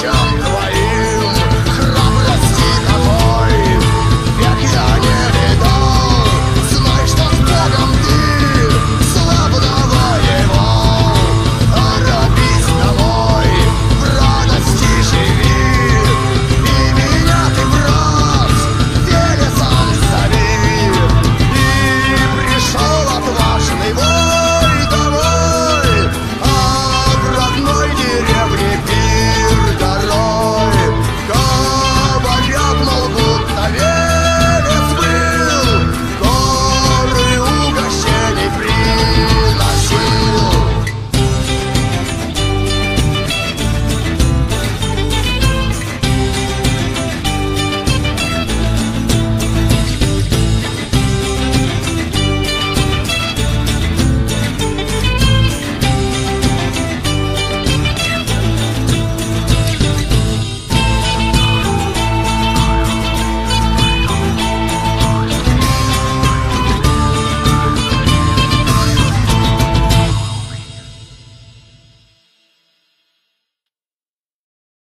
show.